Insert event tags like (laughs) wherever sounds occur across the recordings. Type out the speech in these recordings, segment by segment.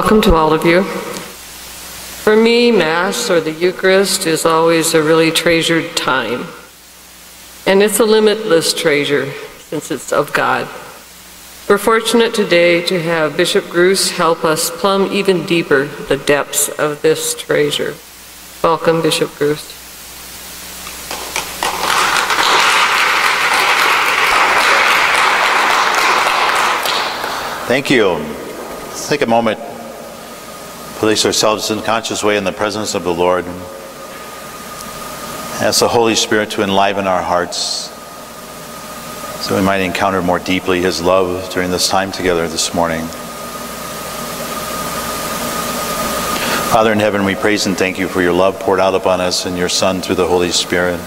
Welcome to all of you. For me, Mass or the Eucharist is always a really treasured time. And it's a limitless treasure since it's of God. We're fortunate today to have Bishop Gruss help us plumb even deeper the depths of this treasure. Welcome, Bishop Gruss. Thank you. Let's take a moment, place ourselves in conscious way in the presence of the Lord. Ask the Holy Spirit to enliven our hearts so we might encounter more deeply His love during this time together this morning. Father in heaven, we praise and thank you for your love poured out upon us and your Son through the Holy Spirit.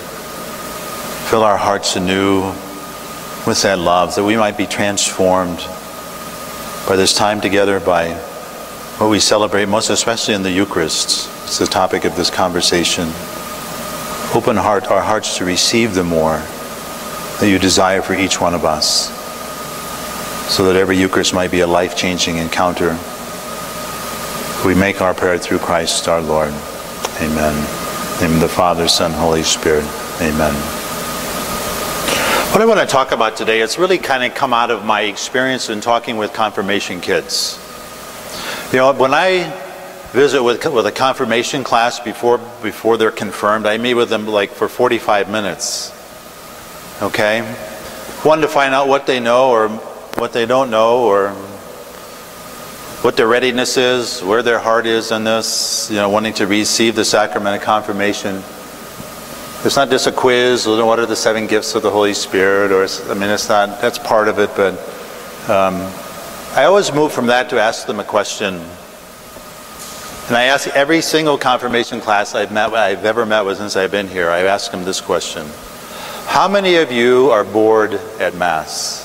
Fill our hearts anew with that love that we might be transformed by this time together, by what we celebrate, most especially in the Eucharist. It's the topic of this conversation. Open heart, our hearts to receive the more that you desire for each one of us, so that every Eucharist might be a life changing encounter. We make our prayer through Christ our Lord. Amen. In the name of the Father, Son, Holy Spirit. Amen. What I want to talk about today, it's really kind of come out of my experience in talking with confirmation kids. You know, when I visit with, with a confirmation class before, before they're confirmed, I meet with them like for 45 minutes. Okay? One, to find out what they know or what they don't know or what their readiness is, where their heart is in this, you know, wanting to receive the sacrament of confirmation. It's not just a quiz, what are the seven gifts of the Holy Spirit, or I mean, it's not, that's part of it, but um, I always move from that to ask them a question. And I ask every single confirmation class I've, met, I've ever met with since I've been here, I ask them this question. How many of you are bored at Mass?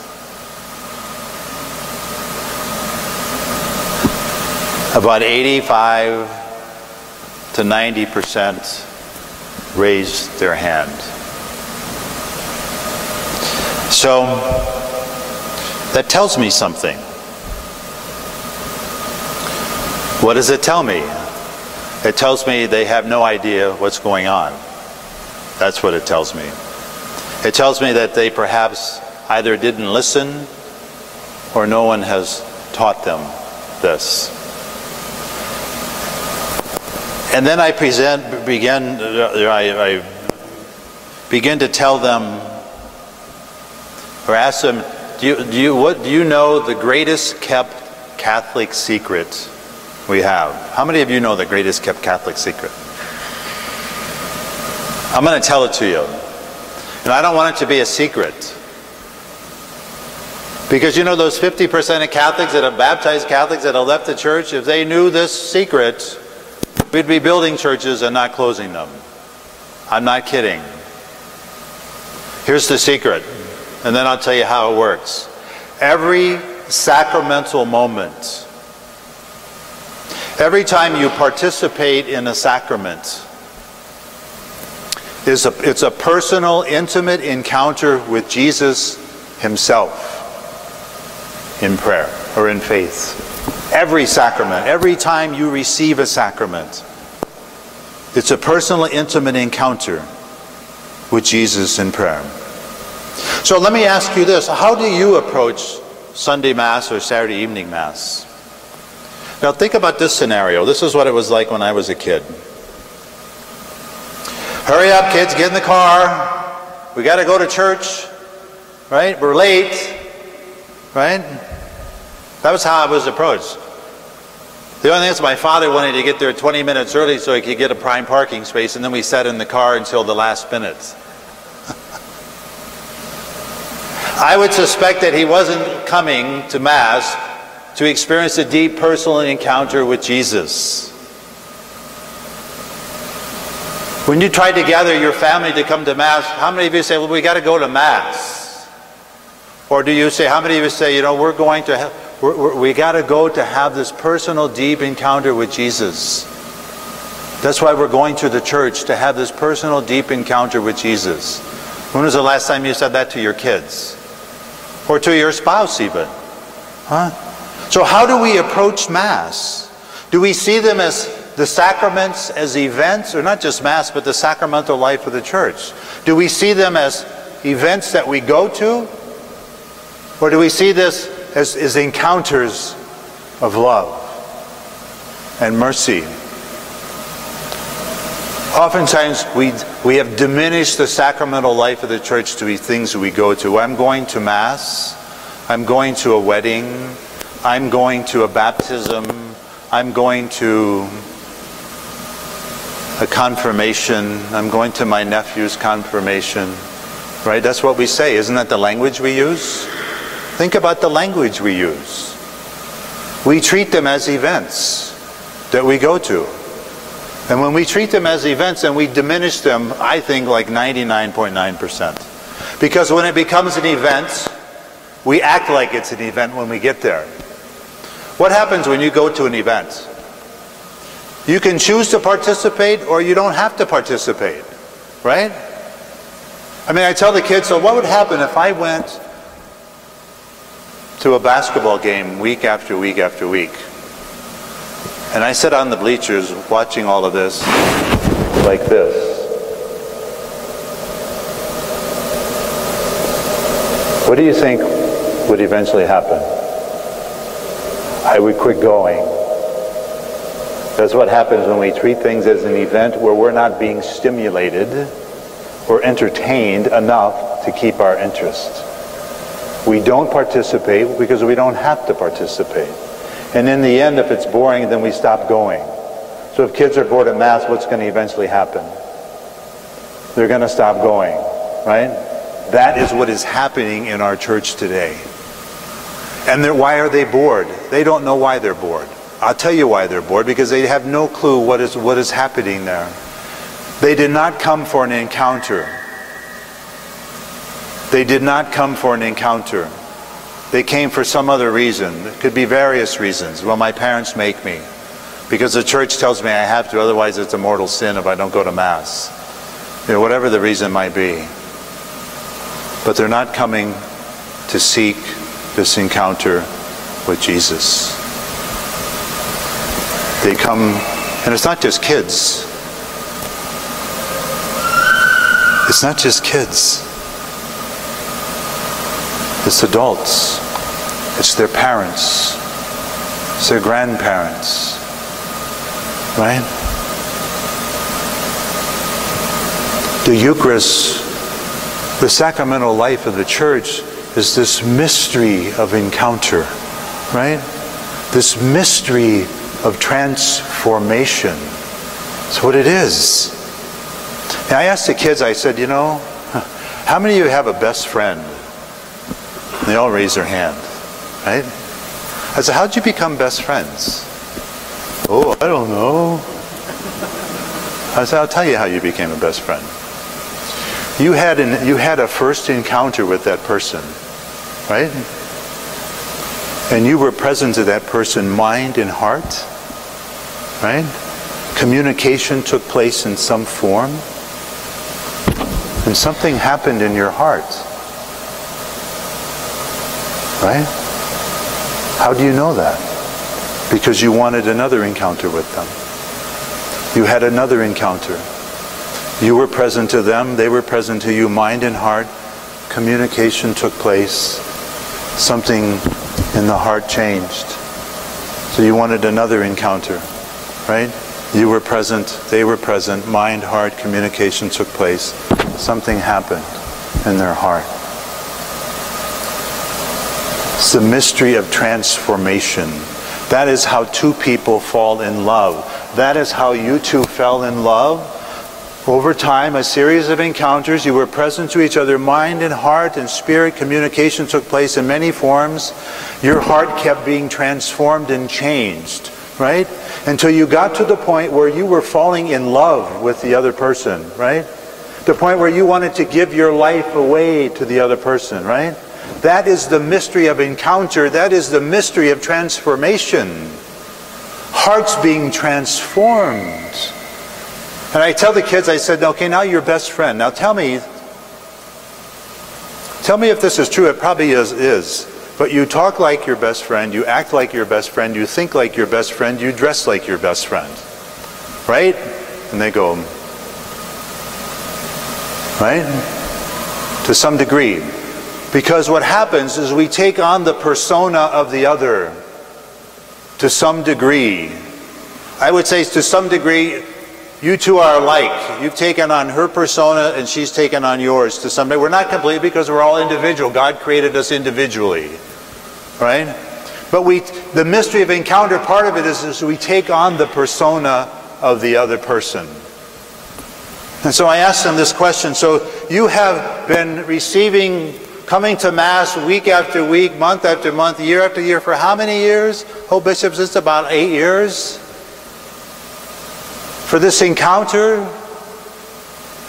About 85 to 90 percent raised their hand. So that tells me something. What does it tell me? It tells me they have no idea what's going on. That's what it tells me. It tells me that they perhaps either didn't listen or no one has taught them this. And then I present, begin, I, I begin to tell them or ask them, do you, do you, what, do you know the greatest kept Catholic secret we have? How many of you know the greatest kept Catholic secret? I'm going to tell it to you. And I don't want it to be a secret. Because you know those 50% of Catholics that have baptized Catholics that have left the church, if they knew this secret, we'd be building churches and not closing them. I'm not kidding. Here's the secret, and then I'll tell you how it works. Every sacramental moment, every time you participate in a sacrament, is a, it's a personal, intimate encounter with Jesus himself in prayer or in faith. Every sacrament, every time you receive a sacrament, it's a personal, intimate encounter with Jesus in prayer. So let me ask you this how do you approach Sunday Mass or Saturday evening Mass? Now think about this scenario. This is what it was like when I was a kid. Hurry up, kids, get in the car. We got to go to church, right? We're late, right? That was how I was approached. The only thing is my father wanted to get there 20 minutes early so he could get a prime parking space, and then we sat in the car until the last minute. (laughs) I would suspect that he wasn't coming to Mass to experience a deep personal encounter with Jesus. When you try to gather your family to come to Mass, how many of you say, well, we got to go to Mass? Or do you say, how many of you say, you know, we're going to have we're, we're, we got to go to have this personal, deep encounter with Jesus. That's why we're going to the church, to have this personal, deep encounter with Jesus. When was the last time you said that to your kids? Or to your spouse, even? Huh? So, how do we approach Mass? Do we see them as the sacraments as events, or not just Mass, but the sacramental life of the church? Do we see them as events that we go to? Or do we see this as, as encounters of love and mercy? Oftentimes, we, we have diminished the sacramental life of the church to be things we go to. I'm going to Mass. I'm going to a wedding. I'm going to a baptism. I'm going to a confirmation. I'm going to my nephew's confirmation. Right? That's what we say. Isn't that the language we use? Think about the language we use. We treat them as events that we go to. And when we treat them as events and we diminish them, I think like 99.9%. Because when it becomes an event, we act like it's an event when we get there. What happens when you go to an event? You can choose to participate or you don't have to participate, right? I mean, I tell the kids, so what would happen if I went to a basketball game week after week after week? And I sit on the bleachers watching all of this like this. What do you think would eventually happen? I would quit going. That's what happens when we treat things as an event where we're not being stimulated or entertained enough to keep our interest. We don't participate because we don't have to participate. And in the end, if it's boring, then we stop going. So if kids are bored at Mass, what's going to eventually happen? They're going to stop going, right? That is what is happening in our church today. And why are they bored? They don't know why they're bored. I'll tell you why they're bored, because they have no clue what is, what is happening there. They did not come for an encounter. They did not come for an encounter. They came for some other reason. It could be various reasons. Well, my parents make me. Because the church tells me I have to, otherwise it's a mortal sin if I don't go to Mass. You know, whatever the reason might be. But they're not coming to seek this encounter with Jesus. They come, and it's not just kids. It's not just kids. It's adults. It's their parents. It's their grandparents. Right? The Eucharist, the sacramental life of the church, is this mystery of encounter. Right? This mystery of transformation. That's what it is. And I asked the kids, I said, you know, how many of you have a best friend? They all raise their hand, right? I said, how'd you become best friends? Oh, I don't know. I said, I'll tell you how you became a best friend. You had, an, you had a first encounter with that person, right? And you were present to that person, mind and heart, right? Communication took place in some form. And something happened in your heart Right? How do you know that? Because you wanted another encounter with them. You had another encounter. You were present to them, they were present to you, mind and heart. Communication took place. Something in the heart changed. So you wanted another encounter, right? You were present, they were present, mind, heart, communication took place. Something happened in their heart. It's the mystery of transformation. That is how two people fall in love. That is how you two fell in love. Over time, a series of encounters, you were present to each other, mind and heart and spirit communication took place in many forms. Your heart kept being transformed and changed, right? Until you got to the point where you were falling in love with the other person, right? The point where you wanted to give your life away to the other person, right? That is the mystery of encounter. That is the mystery of transformation. Hearts being transformed. And I tell the kids, I said, okay, now you're best friend. Now tell me, tell me if this is true. It probably is. is. but you talk like your best friend, you act like your best friend, you think like your best friend, you dress like your best friend. Right? And they go, right? To some degree. Because what happens is we take on the persona of the other to some degree. I would say to some degree, you two are alike. You've taken on her persona and she's taken on yours to some degree. We're not complete because we're all individual. God created us individually. Right? But we, the mystery of encounter, part of it is, is we take on the persona of the other person. And so I asked them this question. So you have been receiving, coming to Mass week after week, month after month, year after year for how many years? Oh, bishops, it's about eight years for this encounter.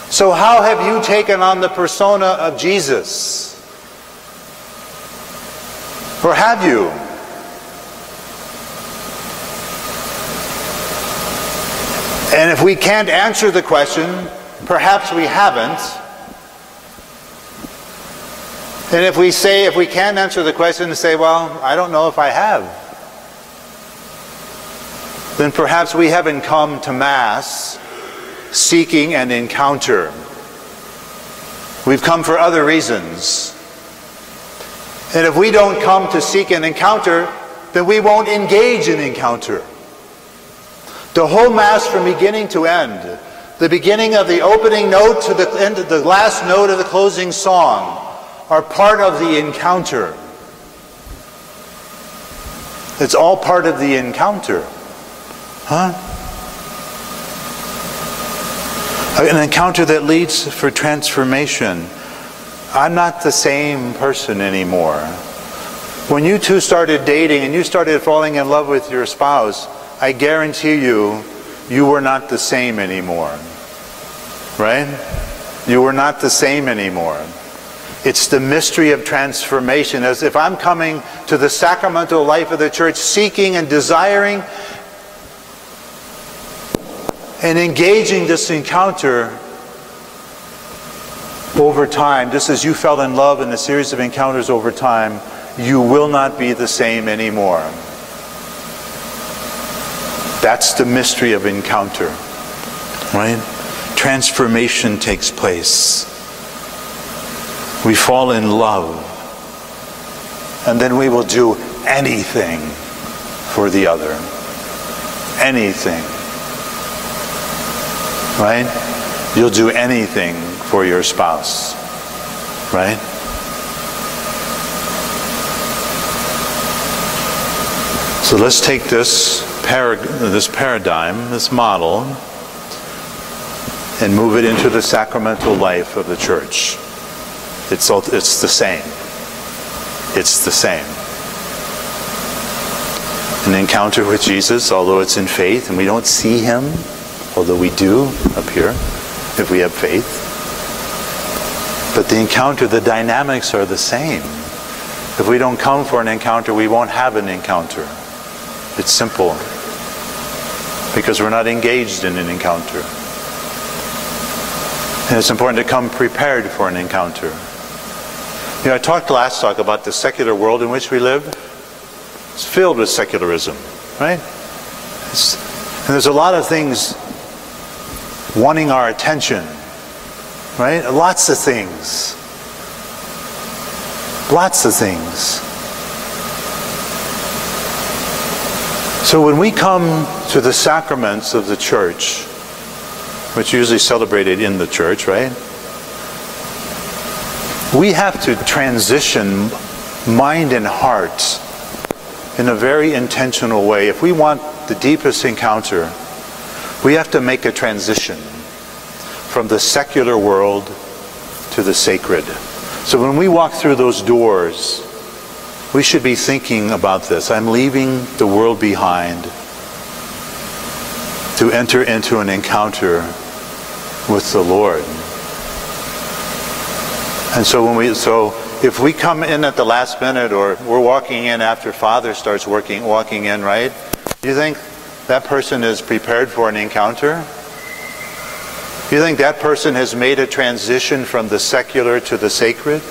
So, how have you taken on the persona of Jesus? Or have you? And if we can't answer the question, perhaps we haven't. And if we say, if we can't answer the question say, well, I don't know if I have, then perhaps we haven't come to Mass seeking an encounter. We've come for other reasons. And if we don't come to seek an encounter, then we won't engage in encounter. The whole Mass from beginning to end, the beginning of the opening note to the end the last note of the closing song, are part of the encounter. It's all part of the encounter. Huh? An encounter that leads for transformation. I'm not the same person anymore. When you two started dating and you started falling in love with your spouse, I guarantee you, you were not the same anymore. Right? You were not the same anymore. It's the mystery of transformation. As if I'm coming to the sacramental life of the church seeking and desiring and engaging this encounter over time, just as you fell in love in a series of encounters over time, you will not be the same anymore. That's the mystery of encounter, right? Transformation takes place. We fall in love, and then we will do anything for the other. Anything. Right? You'll do anything for your spouse. Right? So let's take this this paradigm, this model, and move it into the sacramental life of the church. It's, all, it's the same. It's the same. An encounter with Jesus, although it's in faith and we don't see him, although we do here if we have faith. But the encounter, the dynamics are the same. If we don't come for an encounter, we won't have an encounter. It's simple because we're not engaged in an encounter. And it's important to come prepared for an encounter. You know, I talked last talk about the secular world in which we live. It's filled with secularism, right? It's, and there's a lot of things wanting our attention, right? Lots of things. Lots of things. So when we come to the sacraments of the church, which usually celebrated in the church, right? We have to transition mind and heart in a very intentional way. If we want the deepest encounter, we have to make a transition from the secular world to the sacred. So when we walk through those doors, we should be thinking about this. I'm leaving the world behind to enter into an encounter with the Lord. And so when we so if we come in at the last minute or we're walking in after Father starts working walking in, right? Do you think that person is prepared for an encounter? Do you think that person has made a transition from the secular to the sacred?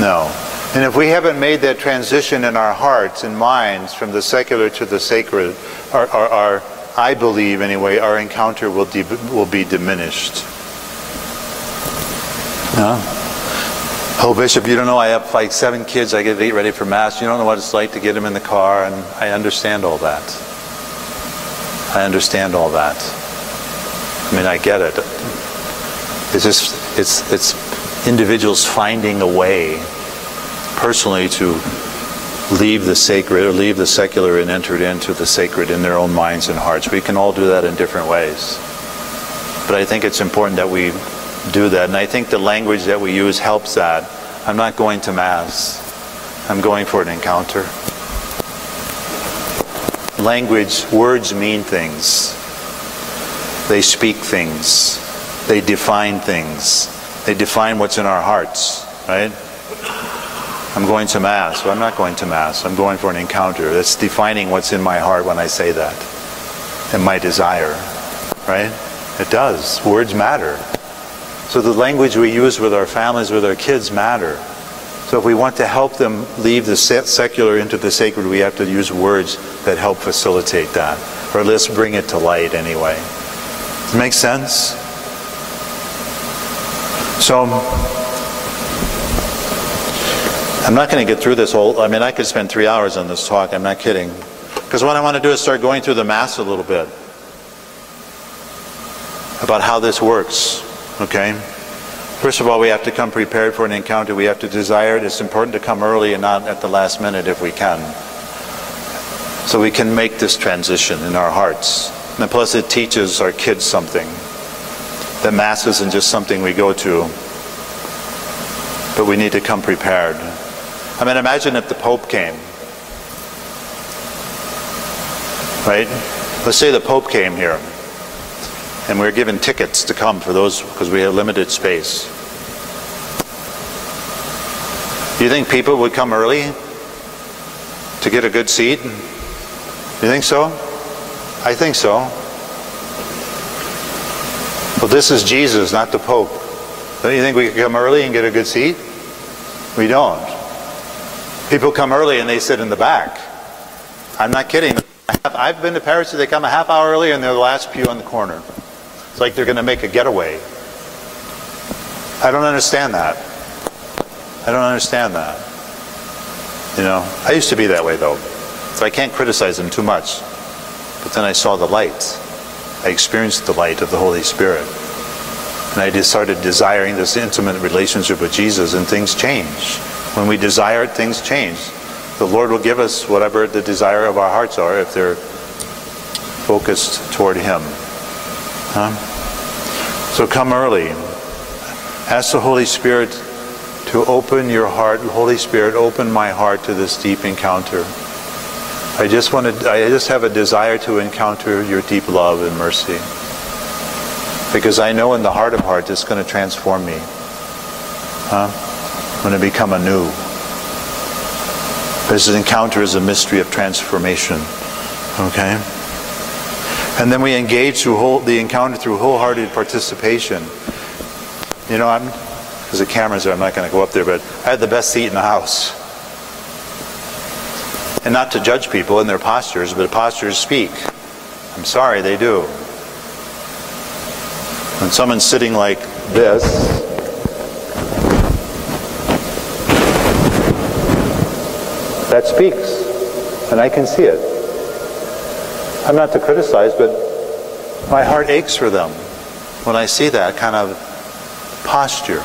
No. And if we haven't made that transition in our hearts and minds from the secular to the sacred, our, our, our I believe anyway, our encounter will, will be diminished. No? Oh, Bishop, you don't know I have like seven kids. I get eight ready for Mass. You don't know what it's like to get them in the car, and I understand all that. I understand all that. I mean, I get it. It's just, it's, it's individuals finding a way personally to leave the sacred or leave the secular and enter into the sacred in their own minds and hearts. We can all do that in different ways. But I think it's important that we do that. And I think the language that we use helps that. I'm not going to Mass. I'm going for an encounter. Language, words mean things. They speak things. They define things. They define what's in our hearts, right? I'm going to Mass. Well, I'm not going to Mass. I'm going for an encounter. That's defining what's in my heart when I say that. And my desire. Right? It does. Words matter. So the language we use with our families, with our kids, matter. So if we want to help them leave the secular into the sacred, we have to use words that help facilitate that. Or at least bring it to light anyway. Does it make sense? So I'm not going to get through this whole, I mean, I could spend three hours on this talk, I'm not kidding. Because what I want to do is start going through the Mass a little bit about how this works, okay? First of all, we have to come prepared for an encounter. We have to desire it. It's important to come early and not at the last minute if we can. So we can make this transition in our hearts. And plus, it teaches our kids something. That Mass isn't just something we go to, but we need to come prepared. I mean, imagine if the Pope came. Right? Let's say the Pope came here and we are given tickets to come for those because we have limited space. Do you think people would come early to get a good seat? You think so? I think so. Well, this is Jesus, not the Pope. Don't you think we could come early and get a good seat? We don't. People come early and they sit in the back. I'm not kidding. I've been to parishes, they come a half hour early and they're the last pew on the corner. It's like they're going to make a getaway. I don't understand that. I don't understand that. You know, I used to be that way though. So I can't criticize them too much. But then I saw the light. I experienced the light of the Holy Spirit. And I just started desiring this intimate relationship with Jesus and things change. When we desire it, things change. The Lord will give us whatever the desire of our hearts are if they're focused toward Him. Huh? So come early. Ask the Holy Spirit to open your heart. Holy Spirit, open my heart to this deep encounter. I just want to, I just have a desire to encounter your deep love and mercy. Because I know in the heart of hearts it's going to transform me. Huh? when it become anew. This encounter is a mystery of transformation. Okay? And then we engage through whole, the encounter through wholehearted participation. You know, I'm because the cameras are, I'm not going to go up there, but I had the best seat in the house. And not to judge people in their postures, but postures speak. I'm sorry, they do. When someone's sitting like this, that speaks, and I can see it. I'm not to criticize, but my heart aches for them when I see that kind of posture.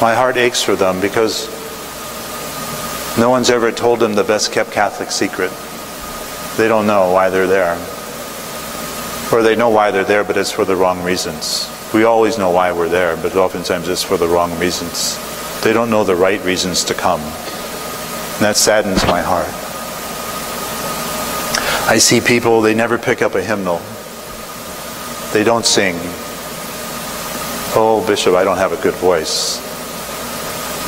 My heart aches for them because no one's ever told them the best kept Catholic secret. They don't know why they're there. Or they know why they're there, but it's for the wrong reasons. We always know why we're there, but oftentimes it's for the wrong reasons. They don't know the right reasons to come. And that saddens my heart. I see people, they never pick up a hymnal. They don't sing. Oh, Bishop, I don't have a good voice.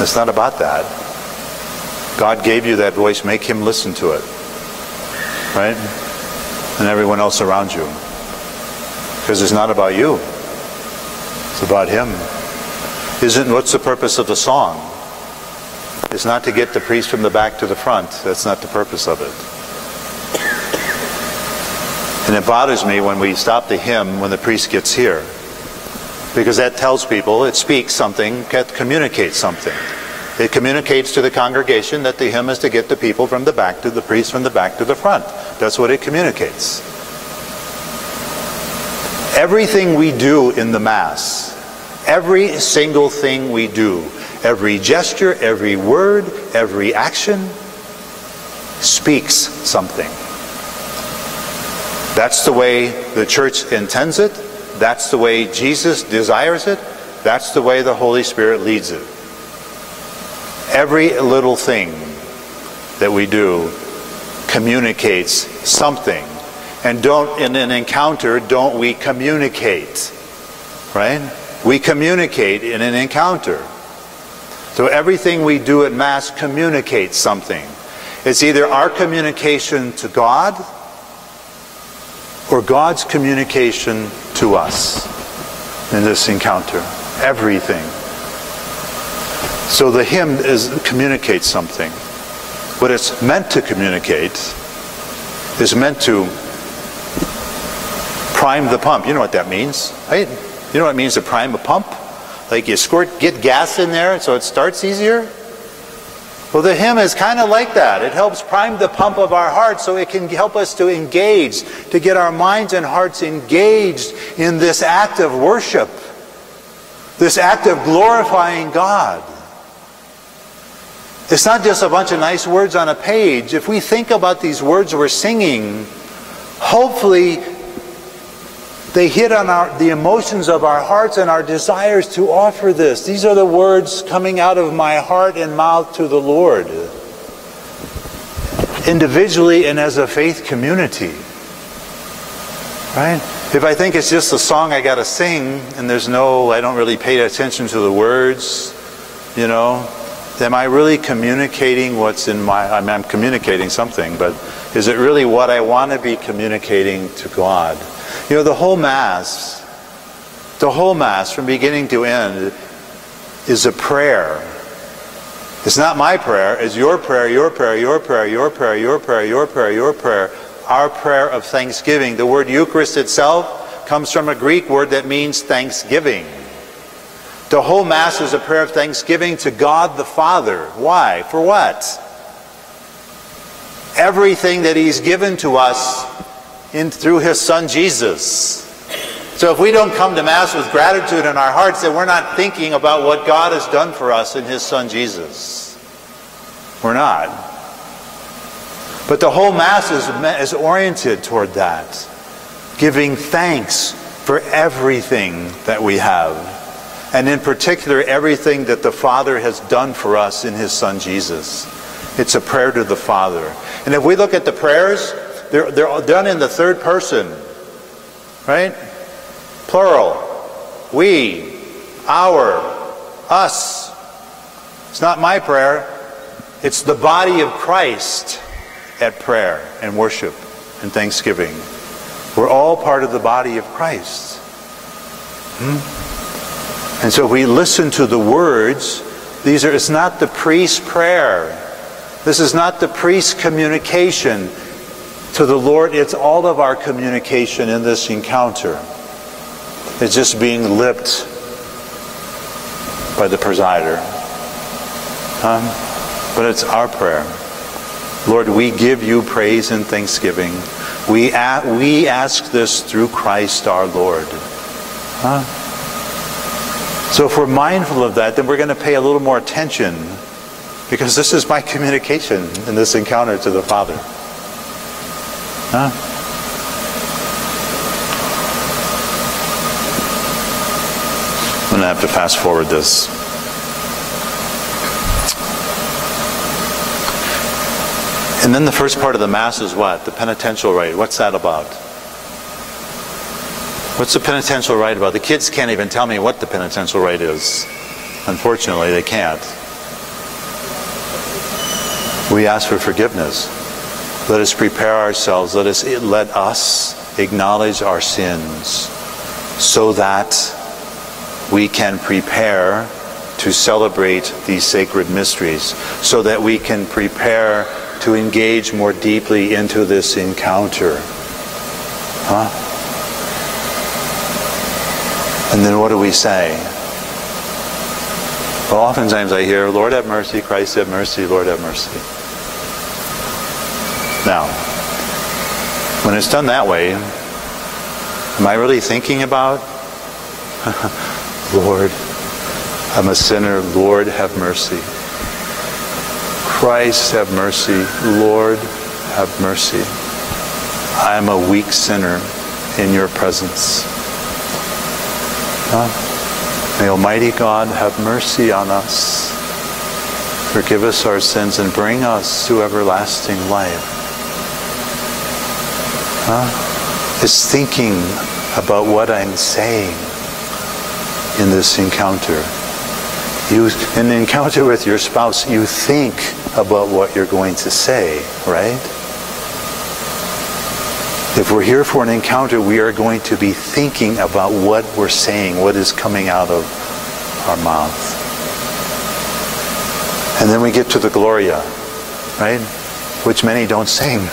It's not about that. God gave you that voice, make him listen to it. Right? And everyone else around you. Because it's not about you. It's about him. Isn't what's the purpose of the song? It's not to get the priest from the back to the front. That's not the purpose of it. And it bothers me when we stop the hymn when the priest gets here. Because that tells people, it speaks something, it communicates something. It communicates to the congregation that the hymn is to get the people from the back to the priest from the back to the front. That's what it communicates. Everything we do in the Mass, every single thing we do, every gesture, every word, every action speaks something. That's the way the church intends it. That's the way Jesus desires it. That's the way the Holy Spirit leads it. Every little thing that we do communicates something. And don't in an encounter don't we communicate? Right? We communicate in an encounter. So everything we do at Mass communicates something. It's either our communication to God or God's communication to us in this encounter. Everything. So the hymn is communicates something. What it's meant to communicate is meant to prime the pump. You know what that means, right? You know what it means to prime a pump? Like you squirt, get gas in there so it starts easier? Well, the hymn is kind of like that. It helps prime the pump of our hearts so it can help us to engage, to get our minds and hearts engaged in this act of worship, this act of glorifying God. It's not just a bunch of nice words on a page. If we think about these words we're singing, hopefully they hit on our, the emotions of our hearts and our desires to offer this. These are the words coming out of my heart and mouth to the Lord, individually and as a faith community. Right? If I think it's just a song I got to sing and there's no, I don't really pay attention to the words, you know, am I really communicating what's in my, I mean, I'm communicating something, but is it really what I want to be communicating to God? You know, the whole Mass, the whole Mass from beginning to end is a prayer. It's not my prayer, it's your prayer, your prayer, your prayer, your prayer, your prayer, your prayer, your prayer, our prayer of thanksgiving. The word Eucharist itself comes from a Greek word that means thanksgiving. The whole Mass is a prayer of thanksgiving to God the Father. Why? For what? Everything that He's given to us in, through his son Jesus. So if we don't come to Mass with gratitude in our hearts, then we're not thinking about what God has done for us in his son Jesus. We're not. But the whole Mass is, is oriented toward that, giving thanks for everything that we have. And in particular, everything that the Father has done for us in his Son Jesus. It's a prayer to the Father. And if we look at the prayers, they're, they're done in the third person, right? Plural. We, our, us. It's not my prayer. It's the body of Christ at prayer and worship and thanksgiving. We're all part of the body of Christ. Hmm? And so we listen to the words. These are, it's not the priest's prayer. This is not the priest's communication to the Lord, it's all of our communication in this encounter. It's just being lipped by the presider. But it's our prayer. Lord, we give you praise and thanksgiving. We, a- we ask this through Christ our Lord. Huh? So if we're mindful of that, then we're going to pay a little more attention because this is my communication in this encounter to the Father. Huh? I'm going to have to fast forward this. And then the first part of the Mass is what? The penitential rite. What's that about? What's the penitential rite about? The kids can't even tell me what the penitential rite is. Unfortunately, they can't. We ask for forgiveness. Let us prepare ourselves. Let us, let us acknowledge our sins so that we can prepare to celebrate these sacred mysteries so that we can prepare to engage more deeply into this encounter. Huh? And then what do we say? Well, oftentimes I hear, Lord have mercy, Christ have mercy, Lord have mercy. Now, when it's done that way, am I really thinking about, (laughs) Lord, I'm a sinner, Lord have mercy. Christ have mercy, Lord have mercy. I am a weak sinner in your presence. Huh? May Almighty God have mercy on us, forgive us our sins, and bring us to everlasting life. Huh? Is thinking about what I'm saying in this encounter. You, in the encounter with your spouse, you think about what you're going to say, right? If we're here for an encounter, we are going to be thinking about what we're saying, what is coming out of our mouth. And then we get to the Gloria, right? Which many don't sing.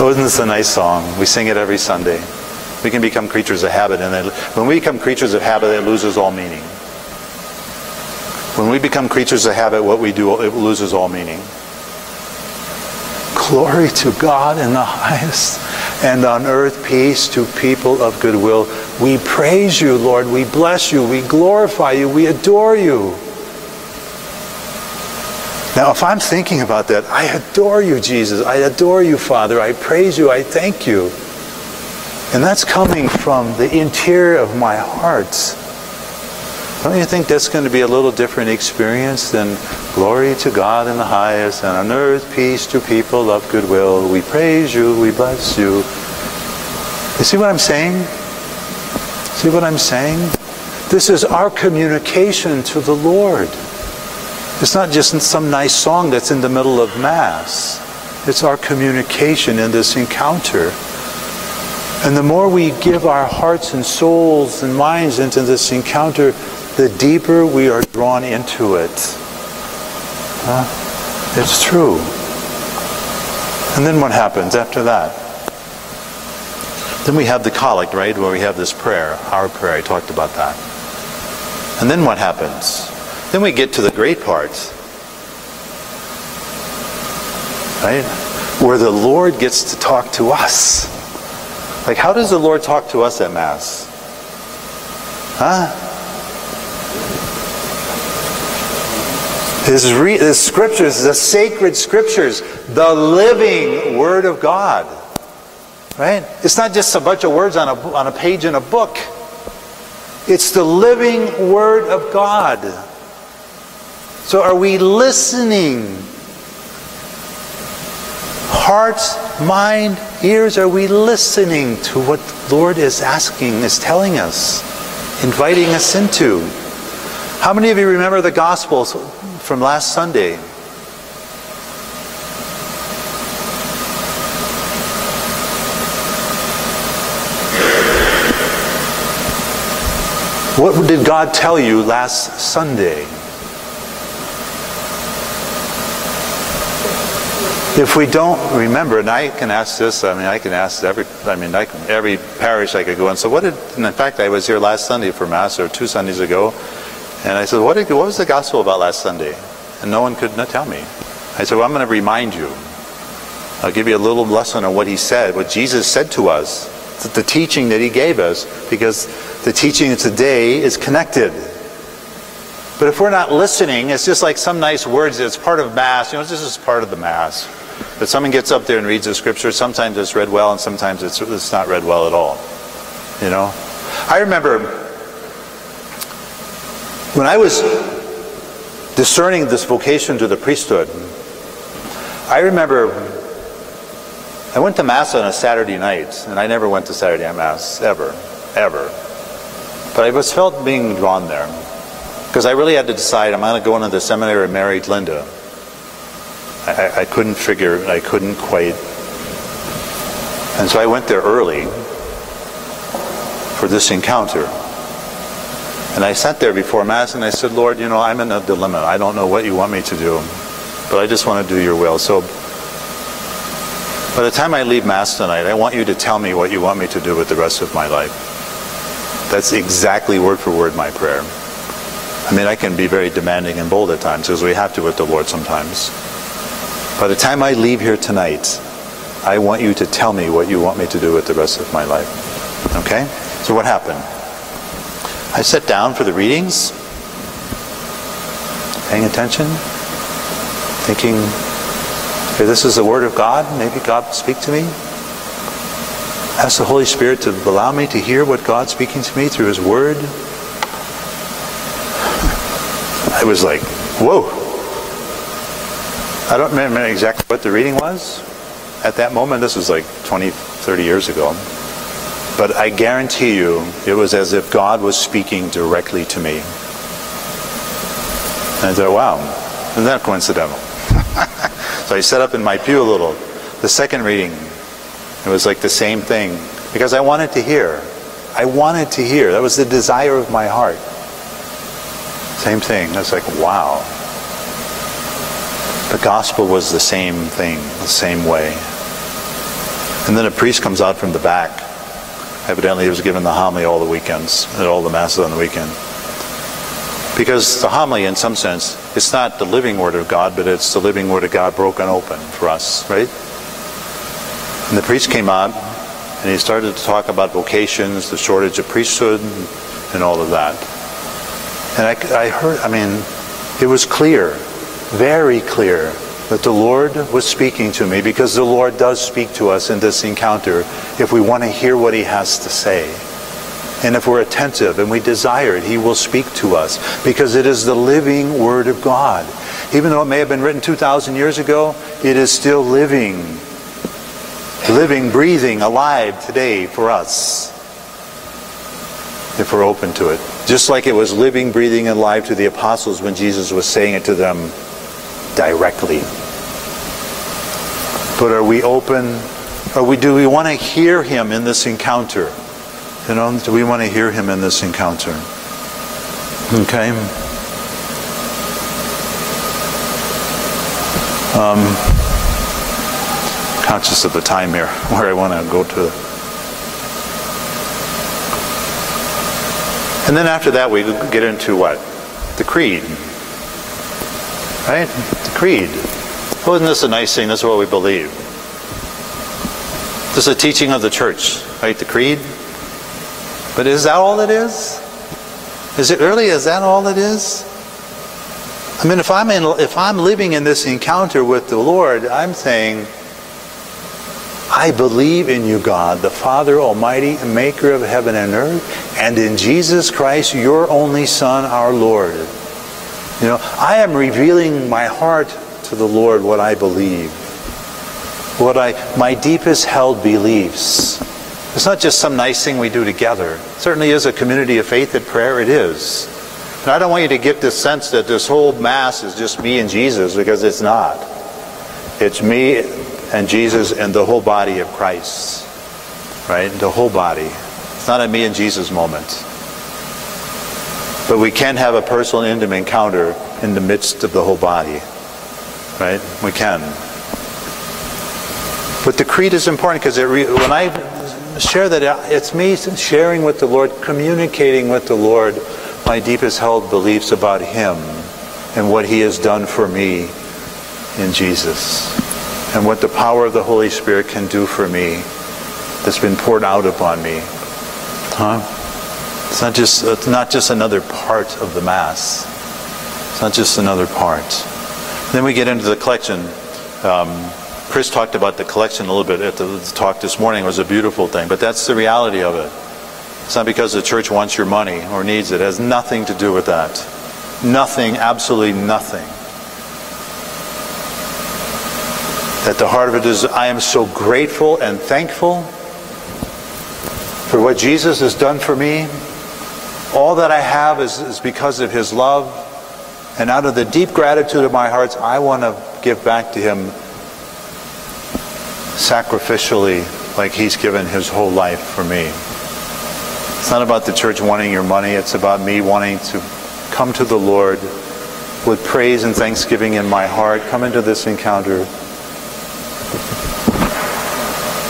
Oh, isn't this a nice song? We sing it every Sunday. We can become creatures of habit, and when we become creatures of habit, it loses all meaning. When we become creatures of habit, what we do, it loses all meaning. Glory to God in the highest, and on earth peace to people of goodwill. We praise you, Lord. We bless you. We glorify you. We adore you. Now, if I'm thinking about that, I adore you, Jesus. I adore you, Father. I praise you. I thank you. And that's coming from the interior of my heart. Don't you think that's going to be a little different experience than glory to God in the highest and on earth peace to people of goodwill? We praise you, we bless you. You see what I'm saying? See what I'm saying? This is our communication to the Lord. It's not just some nice song that's in the middle of Mass. It's our communication in this encounter. And the more we give our hearts and souls and minds into this encounter, the deeper we are drawn into it. Huh? It's true. And then what happens after that? Then we have the collect, right, where we have this prayer, our prayer. I talked about that. And then what happens? Then we get to the great parts. Right? Where the Lord gets to talk to us. Like, how does the Lord talk to us at Mass? Huh? His, re- his scriptures, the sacred scriptures, the living Word of God. Right? It's not just a bunch of words on a, on a page in a book. It's the living Word of God. So are we listening? Heart, mind, ears, are we listening to what the Lord is asking, is telling us, inviting us into? How many of you remember the Gospels from last Sunday. What did God tell you last Sunday? If we don't remember, and I can ask this, I mean, I can ask every, I mean, I can, every parish I could go in. So what did, in fact, I was here last Sunday for Mass, or two Sundays ago, and I said, what, did, what was the gospel about last Sunday? And no one could not tell me. I said, well, I'm going to remind you. I'll give you a little lesson on what he said, what Jesus said to us, the teaching that he gave us, because the teaching of today is connected. But if we're not listening, it's just like some nice words. It's part of Mass. You know, this is part of the Mass. But someone gets up there and reads the Scripture. Sometimes it's read well, and sometimes it's, it's not read well at all. You know? I remember when I was discerning this vocation to the priesthood, I remember I went to Mass on a Saturday night, and I never went to Saturday Mass, ever, ever. But I was felt being drawn there. Because I really had to decide, am I going to go into the seminary or marry Linda? I, I couldn't figure, I couldn't quite. And so I went there early for this encounter. And I sat there before Mass and I said, Lord, you know, I'm in a dilemma. I don't know what you want me to do, but I just want to do your will. So by the time I leave Mass tonight, I want you to tell me what you want me to do with the rest of my life. That's exactly word for word my prayer. I mean, I can be very demanding and bold at times because we have to with the Lord sometimes. By the time I leave here tonight, I want you to tell me what you want me to do with the rest of my life. Okay? So what happened? I sat down for the readings, paying attention, thinking, this is the Word of God. Maybe God will speak to me. Ask the Holy Spirit to allow me to hear what God's speaking to me through His Word. (laughs) I was like, whoa. I don't remember exactly what the reading was at that moment. This was like 20, 30 years ago. But I guarantee you, it was as if God was speaking directly to me. And I thought, wow, isn't that coincidental? (laughs) so I sat up in my pew a little. The second reading, it was like the same thing. Because I wanted to hear. I wanted to hear. That was the desire of my heart. Same thing. That's like, wow. The gospel was the same thing, the same way. And then a priest comes out from the back Evidently, he was given the homily all the weekends, at all the masses on the weekend. Because the homily, in some sense, it's not the living Word of God, but it's the living Word of God broken open for us, right? And the priest came out, and he started to talk about vocations, the shortage of priesthood, and all of that. And I, I heard, I mean, it was clear, very clear, that the Lord was speaking to me because the Lord does speak to us in this encounter if we want to hear what He has to say. And if we're attentive and we desire it, He will speak to us because it is the living Word of God. Even though it may have been written 2,000 years ago, it is still living, living, breathing, alive today for us if we're open to it. Just like it was living, breathing, and alive to the apostles when Jesus was saying it to them directly. But are we open? Are we, do we want to hear him in this encounter? You know, do we want to hear him in this encounter? Okay. Um, conscious of the time here, (laughs) where I want to go to. And then after that, we get into what? The creed. Right? The creed. Wasn't this a nice thing? This is what we believe. This is a teaching of the church, right? The creed. But is that all it is? Is it really? Is that all it is? I mean, if I'm in, if I'm living in this encounter with the Lord, I'm saying, I believe in you, God, the Father Almighty, Maker of heaven and earth, and in Jesus Christ, your only Son, our Lord. You know, I am revealing my heart to the Lord what I believe. What I my deepest held beliefs. It's not just some nice thing we do together. It certainly is a community of faith at prayer, it is. And I don't want you to get this sense that this whole Mass is just me and Jesus, because it's not. It's me and Jesus and the whole body of Christ. Right? The whole body. It's not a me and Jesus moment. But we can have a personal intimate encounter in the midst of the whole body. Right? We can. But the creed is important because when I share that, it's me sharing with the Lord, communicating with the Lord my deepest held beliefs about Him and what He has done for me in Jesus and what the power of the Holy Spirit can do for me that's been poured out upon me. Huh? It's not just, it's not just another part of the Mass. It's not just another part. Then we get into the collection. Um, Chris talked about the collection a little bit at the talk this morning. It was a beautiful thing, but that's the reality of it. It's not because the church wants your money or needs it. It has nothing to do with that. Nothing, absolutely nothing. At the heart of it is, I am so grateful and thankful for what Jesus has done for me all that I have is, is because of His love. And out of the deep gratitude of my heart, I want to give back to Him sacrificially, like He's given His whole life for me. It's not about the church wanting your money. It's about me wanting to come to the Lord with praise and thanksgiving in my heart, come into this encounter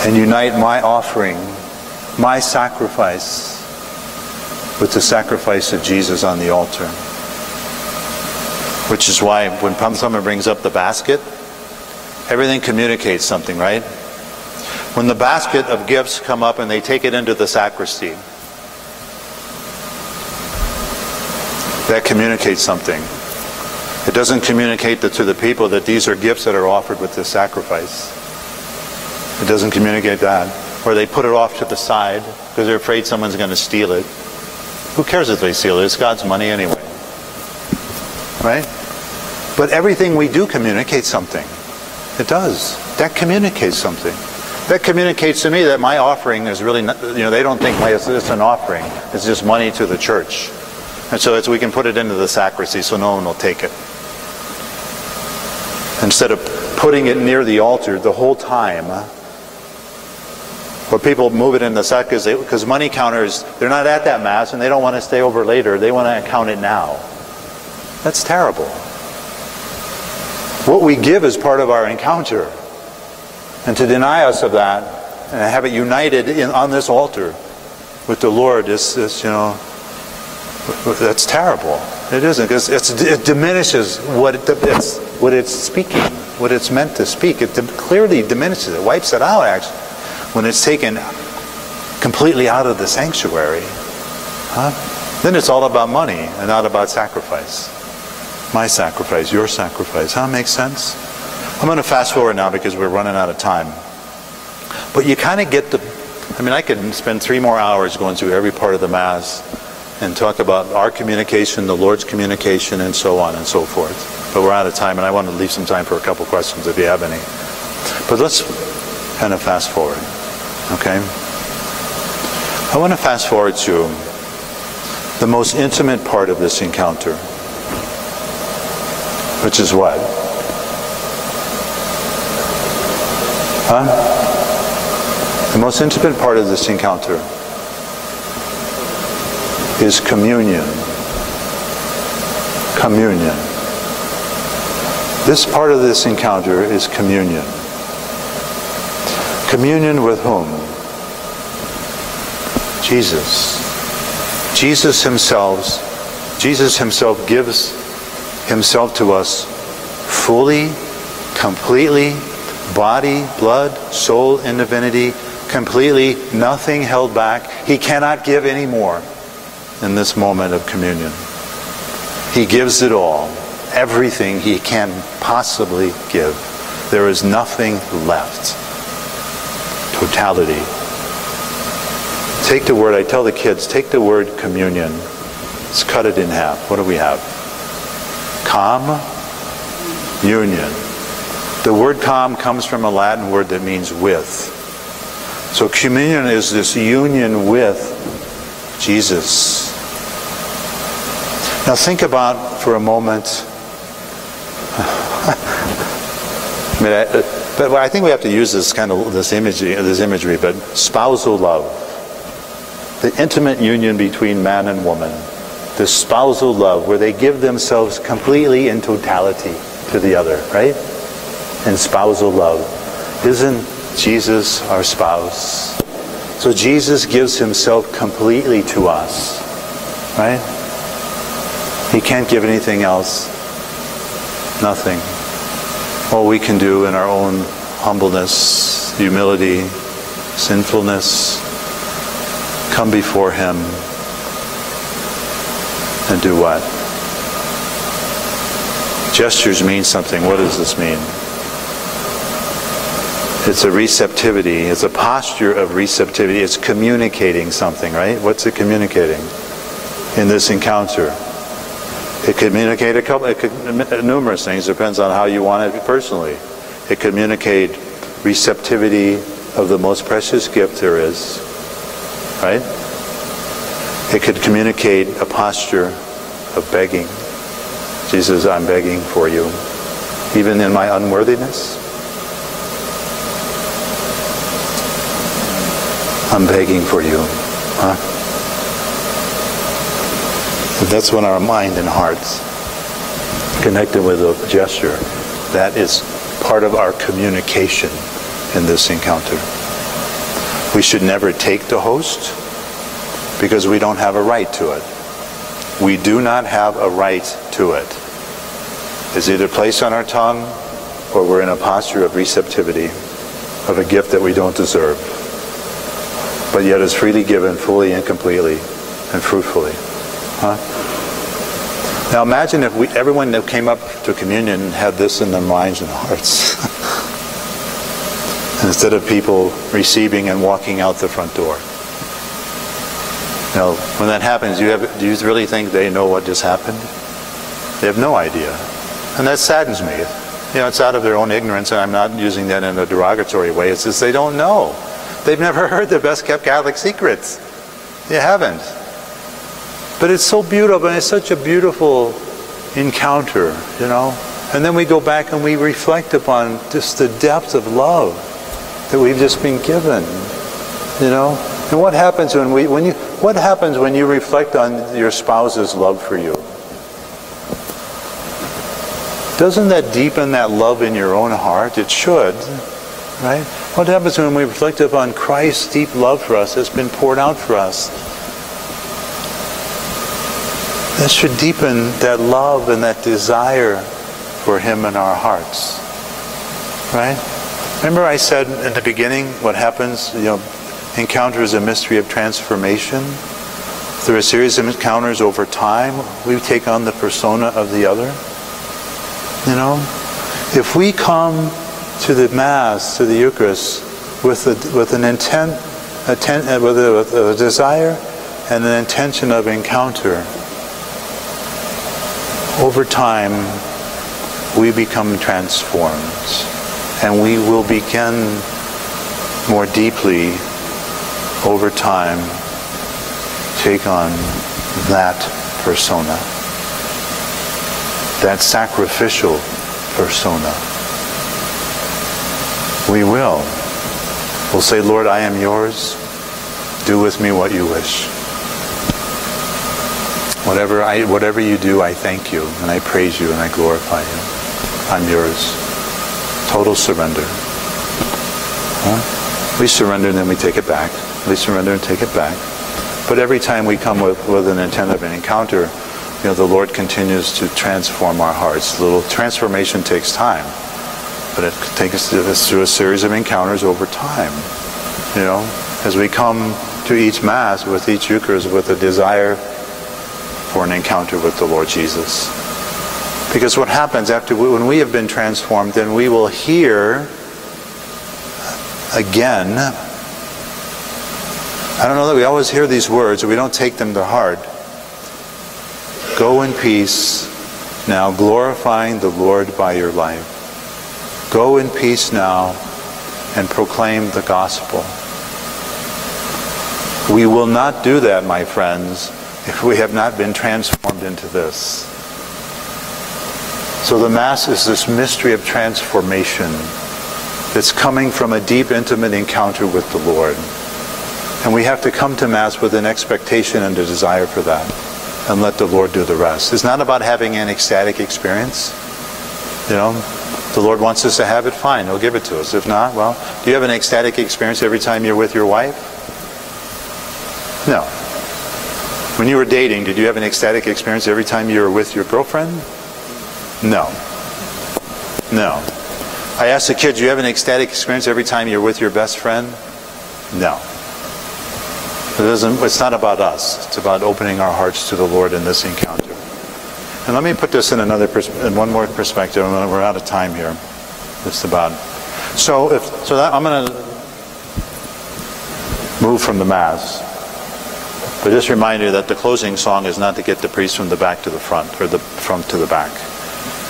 and unite my offering, my sacrifice, with the sacrifice of Jesus on the altar. Which is why when someone brings up the basket, everything communicates something, right? When the basket of gifts come up and they take it into the sacristy, that communicates something. It doesn't communicate to the people that these are gifts that are offered with this sacrifice. It doesn't communicate that. Or they put it off to the side because they're afraid someone's going to steal it. Who cares if they steal it? It's God's money anyway. Right? But everything we do communicates something. It does. That communicates something. That communicates to me that my offering is really, not, you know, they don't think my, it's an offering. It's just money to the church. And so we can put it into the sacristy so no one will take it. Instead of putting it near the altar the whole time, or people move it in the sack because money counters, they're not at that mass and they don't want to stay over later. They want to count it now. That's terrible. What we give is part of our encounter. And to deny us of that and have it united in, on this altar with the Lord is, is you know, that's terrible. It isn't because it diminishes what it, it's what it's speaking, what it's meant to speak. It clearly diminishes it, wipes it out. Actually, when it's taken completely out of the sanctuary, huh? then it's all about money and not about sacrifice. My sacrifice, your sacrifice. Huh? Makes sense. I'm going to fast forward now because we're running out of time. But you kind of get the. I mean, I could spend three more hours going through every part of the Mass and talk about our communication, the Lord's communication, and so on and so forth. But we're out of time, and I want to leave some time for a couple questions if you have any. But let's kind of fast forward, okay? I want to fast forward to the most intimate part of this encounter, which is what? Huh? The most intimate part of this encounter is communion. Communion. This part of this encounter is communion. Communion with whom? Jesus. Jesus himself Jesus himself gives himself to us fully, completely, body, blood, soul, and divinity, completely, nothing held back. He cannot give any more in this moment of communion. He gives it all, everything he can possibly give. There is nothing left. Totality. Take the word, I tell the kids, take the word communion. Let's cut it in half. What do we have? Com, union. The word com comes from a Latin word that means with. So communion is this union with Jesus. Now think about for a moment. (laughs) but I think we have to use this kind of this imagery, this imagery. But spousal love, the intimate union between man and woman, the spousal love, where they give themselves completely in totality to the other, right? In spousal love, isn't Jesus our spouse? So Jesus gives himself completely to us, right? He can't give anything else. Nothing. All we can do in our own humbleness, humility, sinfulness, come before Him and do what? Gestures mean something. What does this mean? It's a receptivity. It's a posture of receptivity. It's communicating something, right? What's it communicating in this encounter? It communicate a couple, it could, numerous things. Depends on how you want it personally. It communicate receptivity of the most precious gift there is, right? It could communicate a posture of begging. Jesus, I'm begging for you, even in my unworthiness. I'm begging for you. Huh? That's when our mind and hearts connected with a gesture. That is part of our communication in this encounter. We should never take the host because we don't have a right to it. We do not have a right to it. It's either placed on our tongue or we're in a posture of receptivity of a gift that we don't deserve, but yet is freely given fully and completely and fruitfully. Huh? Now imagine if we, everyone that came up to communion had this in their minds and hearts. (laughs) Instead of people receiving and walking out the front door. Now, when that happens, you have, do you really think they know what just happened? They have no idea. And that saddens me. You know, it's out of their own ignorance, and I'm not using that in a derogatory way. It's just they don't know. They've never (laughs) heard the best kept Catholic secrets. They haven't. But it's so beautiful, and it's such a beautiful encounter, you know. And then we go back and we reflect upon just the depth of love that we've just been given, you know. And what happens when we, when you, what happens when you reflect on your spouse's love for you? Doesn't that deepen that love in your own heart? It should, right? What happens when we reflect upon Christ's deep love for us that's been poured out for us? That should deepen that love and that desire for Him in our hearts. Right? Remember I said in the beginning what happens, you know, encounter is a mystery of transformation. Through a series of encounters over time, we take on the persona of the other. You know? If we come to the Mass, to the Eucharist, with, a, with an intent, uh, with, a, with a desire and an intention of encounter, over time, we become transformed. And we will begin more deeply over time take on that persona, that sacrificial persona. We will. We'll say, Lord, I am yours. Do with me what you wish. Whatever, I, whatever you do, I thank you and I praise you and I glorify you. I'm yours. Total surrender. Huh? We surrender and then we take it back. We surrender and take it back. But every time we come with, with an intent of an encounter, you know, the Lord continues to transform our hearts. Little transformation takes time, but it takes us through a series of encounters over time. You know, as we come to each Mass with each Eucharist with a desire for an encounter with the Lord Jesus. Because what happens after we, when we have been transformed, then we will hear again. I don't know that we always hear these words, or we don't take them to heart. Go in peace now, glorifying the Lord by your life. Go in peace now and proclaim the gospel. We will not do that, my friends, if we have not been transformed into this. So the Mass is this mystery of transformation that's coming from a deep, intimate encounter with the Lord. And we have to come to Mass with an expectation and a desire for that and let the Lord do the rest. It's not about having an ecstatic experience. You know, the Lord wants us to have it, fine, He'll give it to us. If not, well, do you have an ecstatic experience every time you're with your wife? No. When you were dating, did you have an ecstatic experience every time you were with your girlfriend? No. No. I asked the kids, do you have an ecstatic experience every time you're with your best friend? No. It doesn't, it's not about us. It's about opening our hearts to the Lord in this encounter. And let me put this in another pers- in one more perspective. We're out of time here. Just about. So if so, that, I'm going to move from the mass. But just remind you that the closing song is not to get the priest from the back to the front or the front to the back.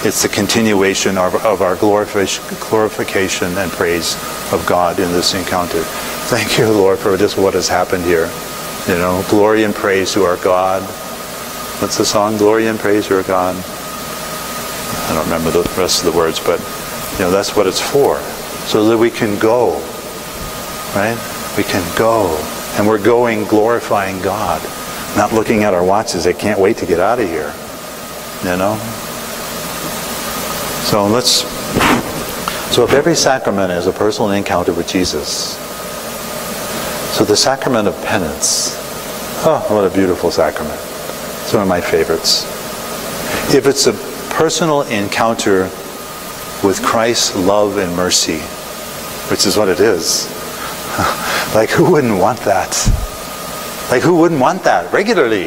It's the continuation of, of our glorification and praise of God in this encounter. Thank you, Lord, for just what has happened here. You know, glory and praise to our God. What's the song? Glory and praise to our God. I don't remember the rest of the words, but you know that's what it's for, so that we can go. Right? We can go and we're going glorifying God. not looking at our watches. They can't wait to get out of here. You know? So let's. So if every sacrament is a personal encounter with Jesus, so the sacrament of penance, oh, what a beautiful sacrament. It's one of my favorites. If it's a personal encounter with Christ's love and mercy, which is what it is, like who wouldn't want that? Like who wouldn't want that regularly?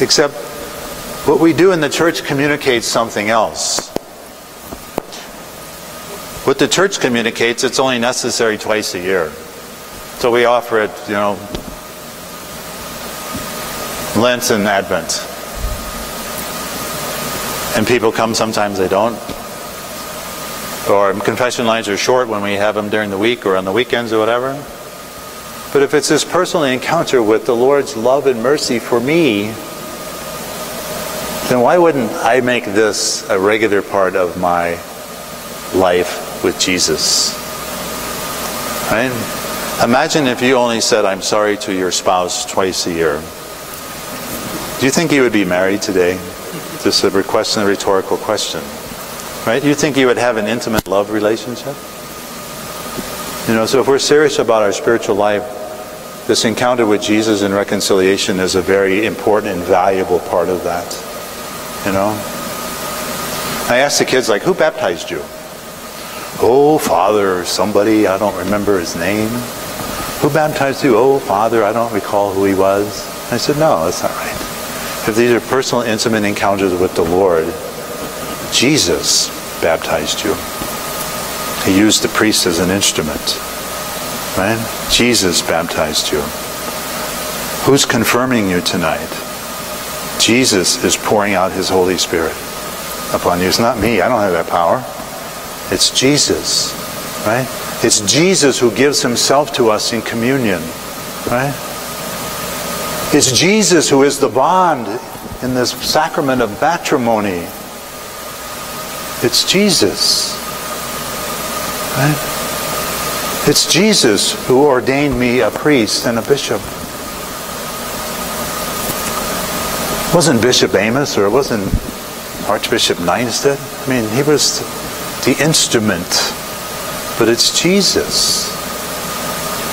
Except what we do in the church communicates something else. What the church communicates, it's only necessary twice a year. So we offer it, you know, Lent and Advent. And people come, sometimes they don't. Or confession lines are short when we have them during the week or on the weekends or whatever. But if it's this personal encounter with the Lord's love and mercy for me, then why wouldn't I make this a regular part of my life with Jesus? Right? Imagine if you only said, I'm sorry to your spouse twice a year. Do you think you would be married today? Just a request and a rhetorical question. Right? You think you would have an intimate love relationship? You know, so if we're serious about our spiritual life, this encounter with Jesus and reconciliation is a very important and valuable part of that. You know? I asked the kids, like, who baptized you? Oh, Father, somebody, I don't remember his name. Who baptized you? Oh, Father, I don't recall who he was. I said, no, that's not right. If these are personal, intimate encounters with the Lord, Jesus baptized you. He used the priest as an instrument. Right? Jesus baptized you. Who's confirming you tonight? Jesus is pouring out his Holy Spirit upon you. It's not me. I don't have that power. It's Jesus. Right? It's Jesus who gives himself to us in communion. Right? It's Jesus who is the bond in this sacrament of matrimony. It's Jesus. Right? It's Jesus who ordained me a priest and a bishop. It wasn't Bishop Amos or it wasn't Archbishop Nienstedt. I mean, he was the instrument, but it's Jesus.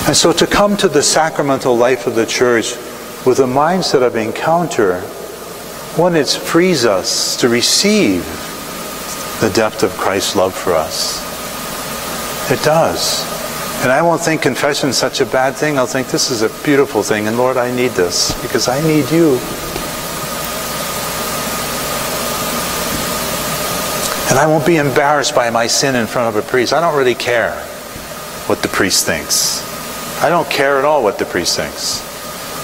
And so to come to the sacramental life of the church with a mindset of encounter, one, it frees us to receive the depth of Christ's love for us. It does. And I won't think confession is such a bad thing. I'll think this is a beautiful thing. And Lord, I need this because I need you. And I won't be embarrassed by my sin in front of a priest. I don't really care what the priest thinks. I don't care at all what the priest thinks.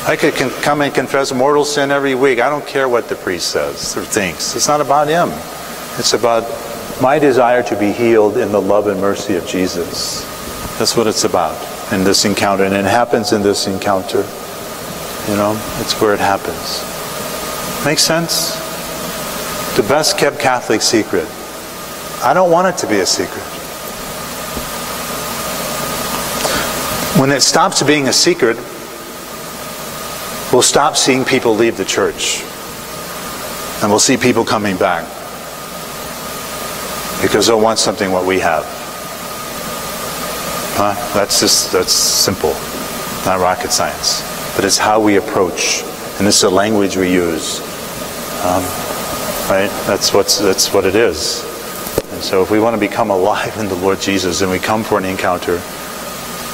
I could come and confess mortal sin every week. I don't care what the priest says or thinks. It's not about him. It's about my desire to be healed in the love and mercy of Jesus. That's what it's about in this encounter. And it happens in this encounter. You know, it's where it happens. Make sense? The best kept Catholic secret. I don't want it to be a secret. When it stops being a secret, we'll stop seeing people leave the church. And we'll see people coming back because they'll want something what we have. Huh? That's just that's simple, not rocket science, but it's how we approach, and it's the language we use. Um, right? That's what's that's what it is. And so, if we want to become alive in the Lord Jesus, and we come for an encounter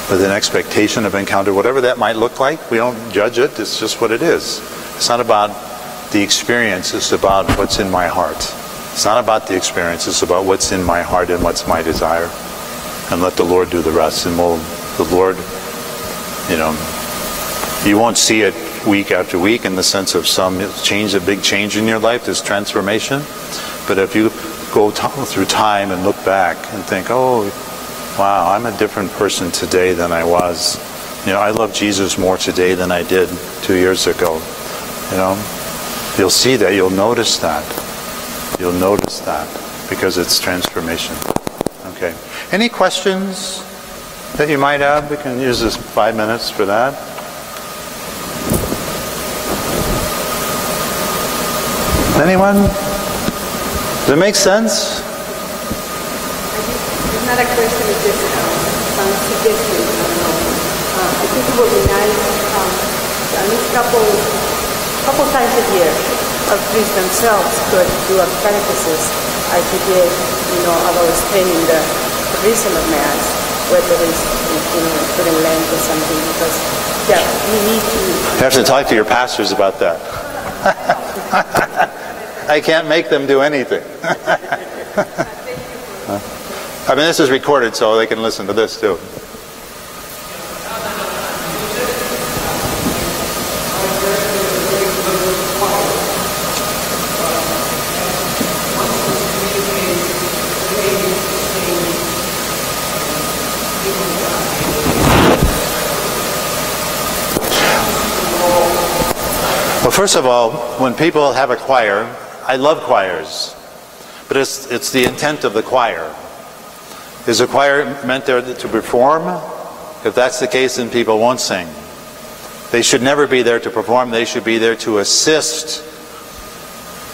with an expectation of encounter, whatever that might look like, we don't judge it. It's just what it is. It's not about the experience. It's about what's in my heart. It's not about the experience, it's about what's in my heart and what's my desire. And let the Lord do the rest. And will the Lord, you know, you won't see it week after week in the sense of some change, a big change in your life, this transformation. But if you go through time and look back and think, oh, wow, I'm a different person today than I was. You know, I love Jesus more today than I did two years ago. You know, you'll see that, you'll notice that. You'll notice that because it's transformation. Okay. Any questions that you might have? We can use this five minutes for that. Anyone? Does it make sense? It's not a question, of just um, some suggestion. Uh, I think it would be nice, um, at least a couple, couple times a year, our priests themselves could do a catechesis as you did, you know, about explaining the reason of Mass, whether it's, you know, during Lent or something, because, yeah, we need to You have to talk to your pastors about that. (laughs) I can't make them do anything. (laughs) I mean, this is recorded, so they can listen to this too. Well, first of all, when people have a choir, I love choirs, but it's, it's the intent of the choir. Is a choir meant there to perform? If that's the case, then people won't sing. They should never be there to perform, they should be there to assist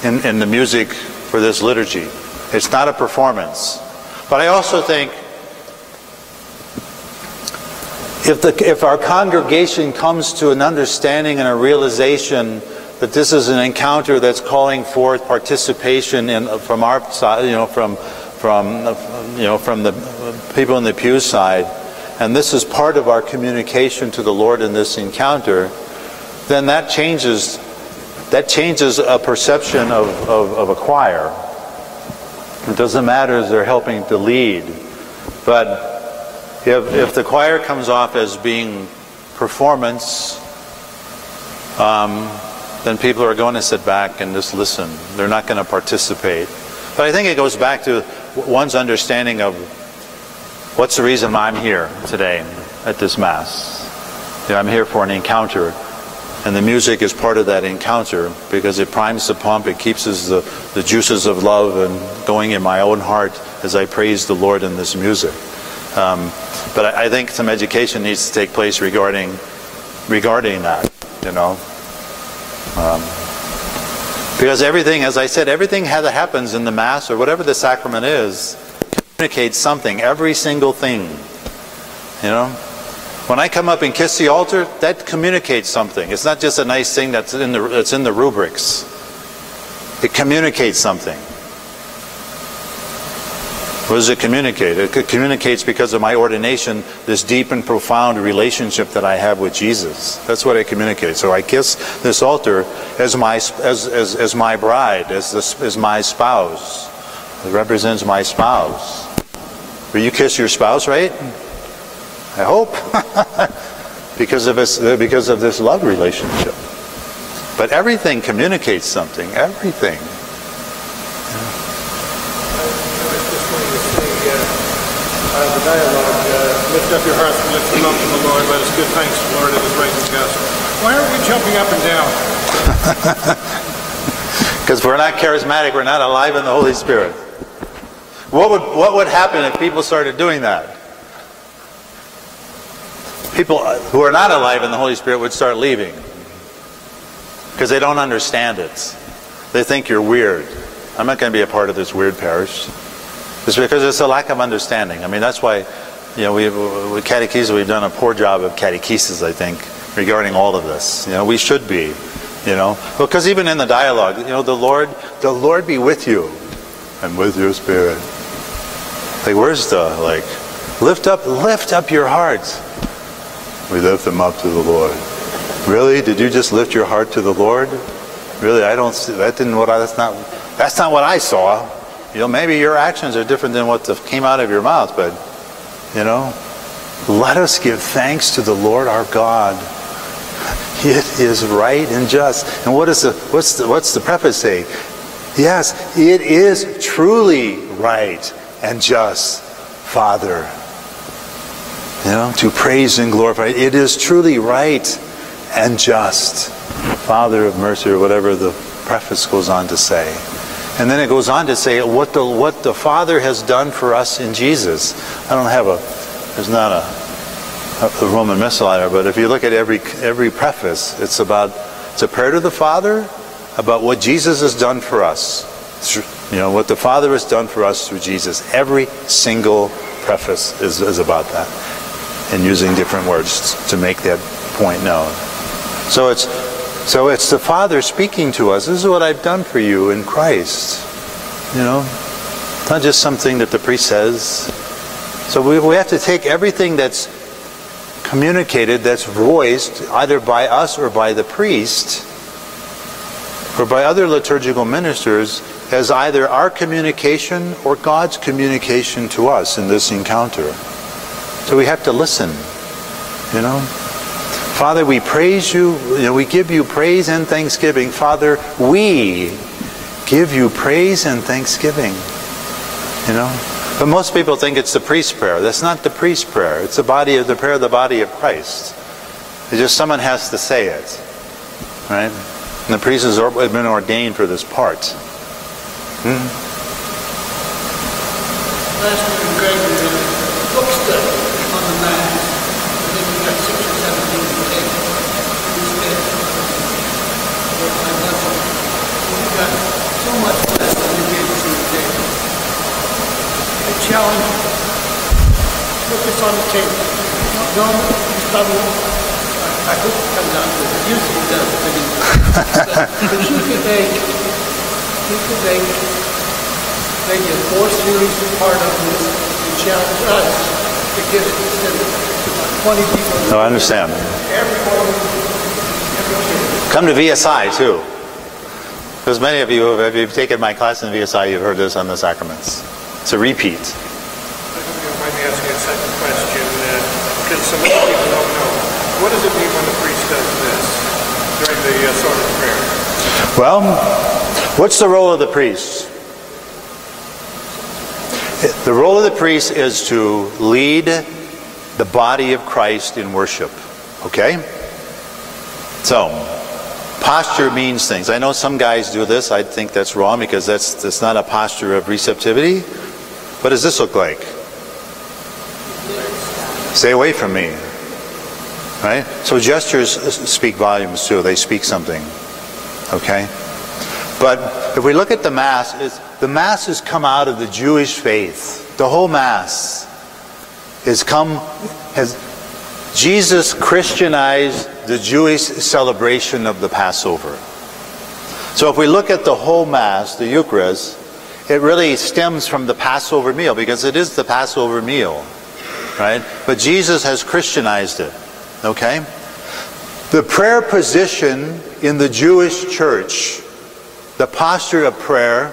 in, in the music for this liturgy. It's not a performance. But I also think if, the, if our congregation comes to an understanding and a realization that this is an encounter that's calling forth participation in, from our side, you know, from, from, you know, from the people in the pew side, and this is part of our communication to the Lord in this encounter, then that changes, that changes a perception of, of, of a choir. It doesn't matter as they're helping to lead, but if, if the choir comes off as being performance, um, then people are going to sit back and just listen. They're not going to participate. But I think it goes back to one's understanding of what's the reason I'm here today at this Mass. You know, I'm here for an encounter. And the music is part of that encounter because it primes the pump, it keeps the, the juices of love and going in my own heart as I praise the Lord in this music. Um, but I, I, think some education needs to take place regarding regarding that, you know. Um, because everything, as I said, everything that happens in the Mass or whatever the sacrament is, communicates something. Every single thing, you know. When I come up and kiss the altar, that communicates something. It's not just a nice thing that's in the that's in the rubrics. It communicates something. What does it communicate? It communicates because of my ordination this deep and profound relationship that I have with Jesus. That's what it communicates. So I kiss this altar as my as as, as my bride, as this as my spouse. It represents my spouse. Will you kiss your spouse, right? I hope. (laughs) because of this because of this love relationship. But everything communicates something. Everything. uh, the uh, lift up your hearts and lift them up to the Lord. Let us give thanks the Lord. It is right and just. Why aren't we jumping up and down? (laughs) Because we're not charismatic. We're not alive in the Holy Spirit. What would, what would happen if people started doing that? People who are not alive in the Holy Spirit would start leaving because they don't understand it. They think you're weird. I'm not going to be a part of this weird parish. It's because it's a lack of understanding. I mean, that's why, you know, we, with catechesis, we've done a poor job of catechesis, I think, regarding all of this. You know, we should be, you know, because even in the dialogue, you know, the Lord, the Lord be with you and with your spirit. Like, where's the, like, lift up, lift up your hearts. We lift them up to the Lord. Really? Did you just lift your heart to the Lord? Really? I don't see, that didn't what I, that's not, that's not what I saw. You know, maybe your actions are different than what came out of your mouth, but, you know, let us give thanks to the Lord our God. It is right and just. And what is the what's the what's the preface say? Yes, it is truly right and just, Father. You know, to praise and glorify. It is truly right and just, Father of mercy, or whatever the preface goes on to say. And then it goes on to say what the, what the Father has done for us in Jesus. I don't have a, there's not a, a Roman missal either, but if you look at every, every preface, it's about, it's a prayer to the Father, about what Jesus has done for us. You know, what the Father has done for us through Jesus. Every single preface is, is about that. And using different words to make that point known. So it's so it's the Father speaking to us. This is what I've done for you in Christ. You know? Not just something that the priest says. So we, we have to take everything that's communicated, that's voiced, either by us or by the priest, or by other liturgical ministers, as either our communication or God's communication to us in this encounter. So we have to listen, you know? Father, we praise you, we give you praise and thanksgiving. Father, we give you praise and thanksgiving. You know? But most people think it's the priest's prayer. That's not the priest's prayer. It's the body of the prayer of the body of Christ. It's just someone has to say it. Right? And the priest has been ordained for this part. Hmm? Last week in Gregory did a book study on the Mass. I think we got six or seven things to take. We spent four or five months on it. We got so much less than we did to today. I challenge you. Put this on the table. No, Gustavo, I I hope it comes out good. It usually does. but it- But you could make, you could make maybe a four series part of this and challenge us to get it of twenty people. No, I understand. Everyone, every. Come to VSI too. Because many of you, if you've taken my class in VSI, you've heard this on the sacraments. It's a repeat. Let me ask you a second question, because some people don't know. What does it mean when the priest does this during the uh, sort of prayer? Well, what's the role of the priest? The role of the priest is to lead the body of Christ in worship. Okay? So, posture means things. I know some guys do this. I think that's wrong because that's, that's not a posture of receptivity. What does this look like? Stay away from me. Right? So gestures speak volumes too. They speak something. Okay? But if we look at the Mass, the Mass has come out of the Jewish faith. The whole Mass has come, has, Jesus Christianized the Jewish celebration of the Passover. So if we look at the whole Mass, the Eucharist, it really stems from the Passover meal because it is the Passover meal, right? But Jesus has Christianized it, okay? The prayer position in the Jewish church, the posture of prayer,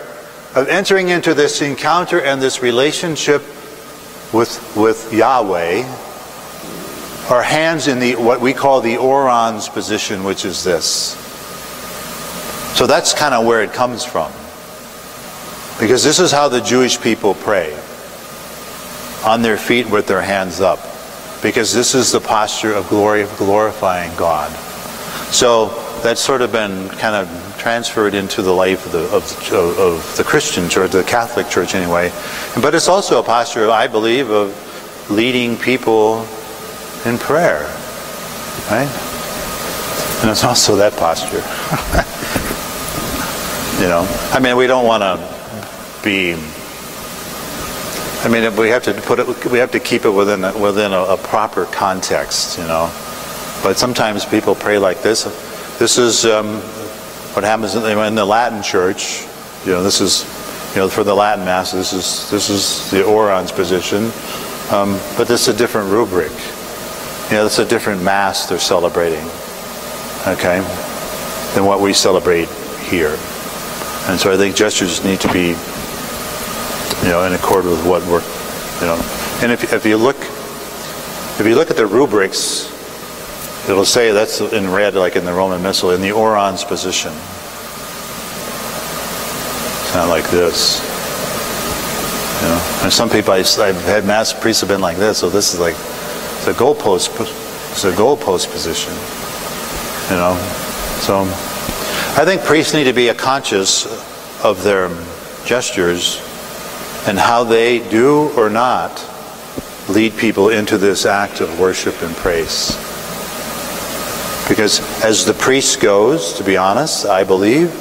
of entering into this encounter and this relationship with, with Yahweh, our hands in the what we call the orans position, which is this. So that's kind of where it comes from. Because this is how the Jewish people pray. On their feet with their hands up. Because this is the posture of glory, of glorifying God. So that's sort of been kind of transferred into the life of the, of, of, the Christian church, the Catholic church anyway. But it's also a posture, I believe, of leading people in prayer. Right? And it's also that posture. (laughs) you know, I mean, we don't want to be. I mean, we have to put it. We have to keep it within a, within a, a proper context. You know, but sometimes people pray like this. This is um, what happens in the, Latin Church. You know, this is you know for the Latin Mass. This is this is the Orans position, um, but this is a different rubric. You know, it's a different Mass they're celebrating. Okay, than what we celebrate here. And so I think gestures need to be, you know, in accord with what we're, you know. And if, if you look, if you look at the rubrics, it'll say that's in red, like in the Roman Missal, in the orans position. It's not like this. You know, and some people I, I've had mass priests have been like this, so this is like it's a goalpost. It's a goalpost position. You know, so I think priests need to be conscious of their gestures and how they do or not lead people into this act of worship and praise. Because as the priest goes, to be honest, I believe,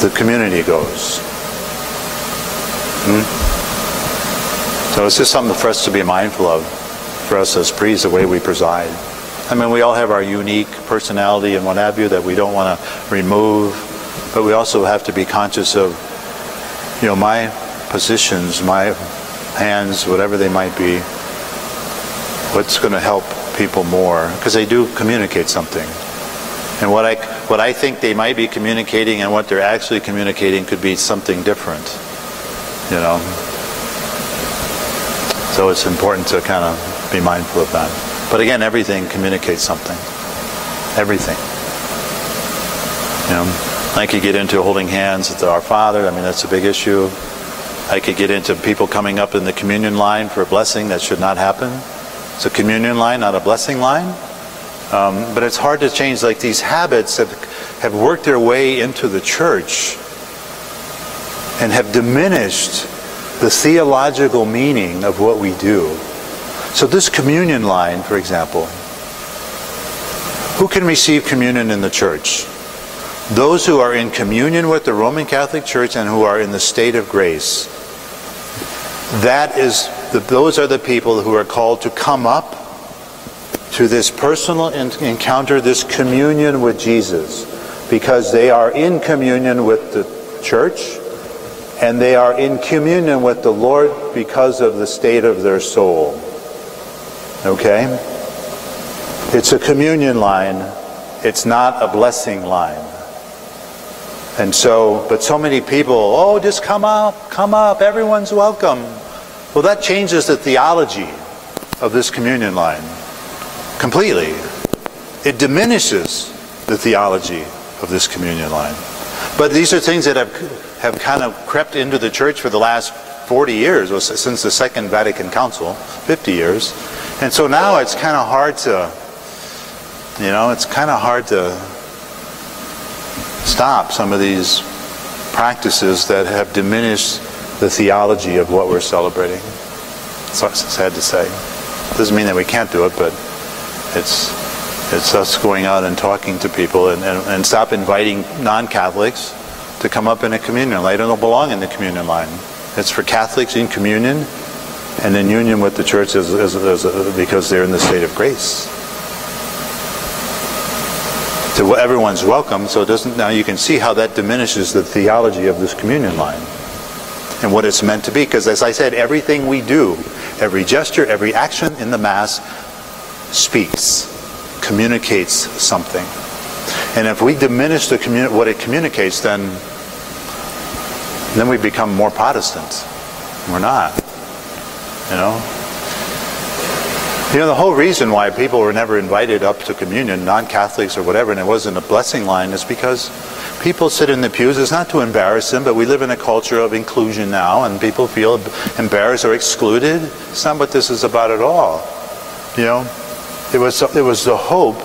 the community goes. Hmm? So it's just something for us to be mindful of, for us as priests, the way we preside. I mean, we all have our unique personality and what have you that we don't want to remove, but we also have to be conscious of, you know, my positions, my hands, whatever they might be, what's going to help people more, because they do communicate something. And what I, what I think they might be communicating and what they're actually communicating could be something different, you know. So it's important to kind of be mindful of that. But again, everything communicates something. Everything. You know, I could get into holding hands with our Father. I mean, that's a big issue. I could get into people coming up in the communion line for a blessing that should not happen. It's a communion line, not a blessing line. Um, but it's hard to change. Like these habits have, have worked their way into the church and have diminished the theological meaning of what we do. So, this communion line, for example, who can receive communion in the church? Those who are in communion with the Roman Catholic Church and who are in the state of grace. That is, the, those are the people who are called to come up to this personal encounter, this communion with Jesus, because they are in communion with the church and they are in communion with the Lord because of the state of their soul. Okay? It's a communion line, it's not a blessing line. And so, but so many people, oh, just come up, come up, everyone's welcome. Well, that changes the theology of this communion line completely. It diminishes the theology of this communion line. But these are things that have, have kind of crept into the church for the last 40 years, since the Second Vatican Council, 50 years. And so now it's kind of hard to, you know, it's kind of hard to stop some of these practices that have diminished the theology of what we're celebrating. So it's sad to say. Doesn't mean that we can't do it, but it's it's us going out and talking to people and, and, and stop inviting non-Catholics to come up in a communion line. They don't belong in the communion line. It's for Catholics in communion and in union with the church as, as, as, because they're in the state of grace. So everyone's welcome, so it doesn't now you can see how that diminishes the theology of this communion line and what it's meant to be. Because as I said, everything we do, every gesture, every action in the Mass speaks, communicates something. And if we diminish the communi- what it communicates, then then we become more Protestant. We're not. You know? You know, the whole reason why people were never invited up to communion, non-Catholics or whatever, and it wasn't a blessing line, is because people sit in the pews. It's not to embarrass them, but we live in a culture of inclusion now, and people feel embarrassed or excluded. It's not what this is about at all. You know? It was, it was the hope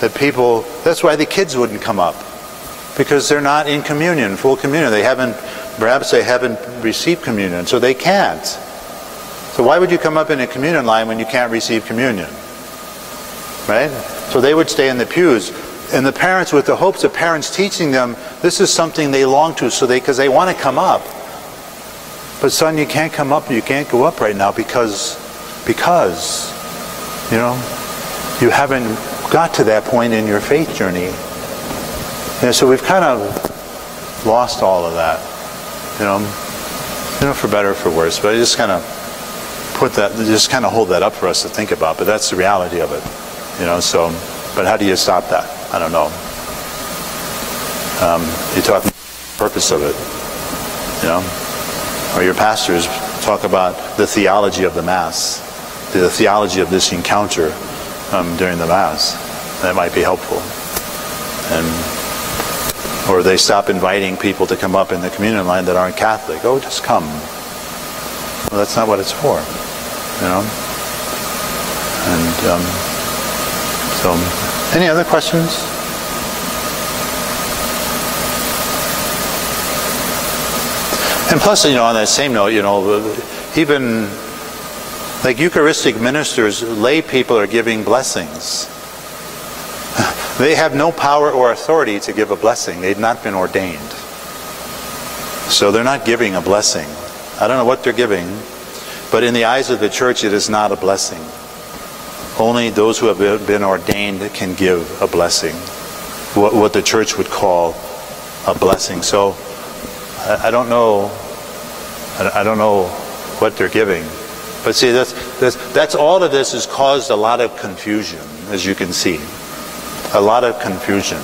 that people, that's why the kids wouldn't come up. Because they're not in communion, full communion. They haven't, perhaps they haven't received communion, so they can't. So why would you come up in a communion line when you can't receive communion? Right? So they would stay in the pews. And the parents, with the hopes of parents teaching them, this is something they long to, so they, because they want to come up. But son, you can't come up, you can't go up right now because, because, you know, you haven't got to that point in your faith journey. And so we've kind of lost all of that, you know, you know, for better or for worse. But I just kind of put that, just kind of hold that up for us to think about. But that's the reality of it, you know. So, but how do you stop that? I don't know. Um, you talk the purpose of it, you know, or your pastors talk about the theology of the mass, the theology of this encounter um, during the mass. That might be helpful, and or they stop inviting people to come up in the communion line that aren't Catholic. Oh, just come. Well, that's not what it's for you know. And um, so, any other questions? And plus, you know, on that same note, you know, even like Eucharistic ministers, lay people are giving blessings. (laughs) They have no power or authority to give a blessing. They've not been ordained. So they're not giving a blessing. I don't know what they're giving, but in the eyes of the church, it is not a blessing. Only those who have been ordained can give a blessing, what, what the church would call a blessing. So I, I don't know. I, don't know what they're giving. But see, that's, that's, that's all of this has caused a lot of confusion, as you can see. A lot of confusion,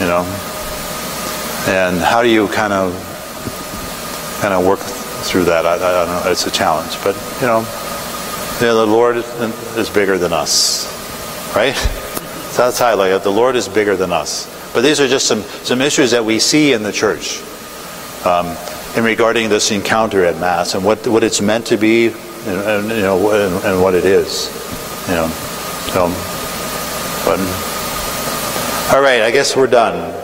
you know. And how do you kind of kind of work through that? I, I don't know. It's a challenge, but you know, the Lord is, is bigger than us, right? So (laughs) that's how I like it. The Lord is bigger than us. But these are just some some issues that we see in the church. Um, in regarding this encounter at Mass and what what it's meant to be, and, and you know, and, and, what it is, you know. So, but all right, I guess we're done.